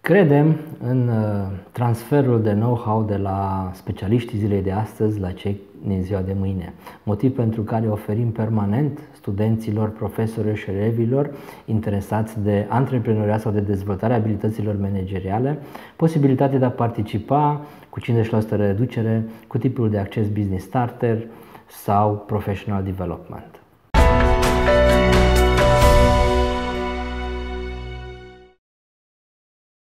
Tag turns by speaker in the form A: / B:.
A: Credem în uh, transferul de know-how de la specialiștii zilei de astăzi la cei din ziua de mâine. Motiv pentru care oferim permanent studenților, profesorilor și elevilor interesați de antreprenoriat sau de dezvoltarea abilităților manageriale posibilitatea de a participa cu 50% reducere cu tipul de acces Business Starter sau Professional Development.